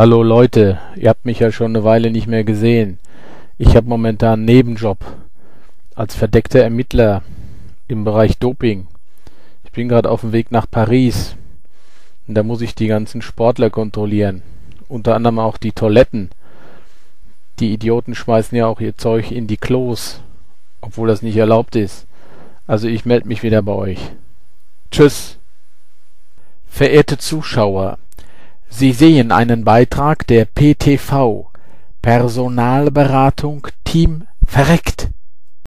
Hallo Leute, ihr habt mich ja schon eine Weile nicht mehr gesehen. Ich habe momentan einen Nebenjob als verdeckter Ermittler im Bereich Doping. Ich bin gerade auf dem Weg nach Paris und da muss ich die ganzen Sportler kontrollieren, unter anderem auch die Toiletten. Die Idioten schmeißen ja auch ihr Zeug in die Klos, obwohl das nicht erlaubt ist. Also ich melde mich wieder bei euch. Tschüss. Verehrte Zuschauer, Sie sehen einen Beitrag der PTV Personalberatung Team verreckt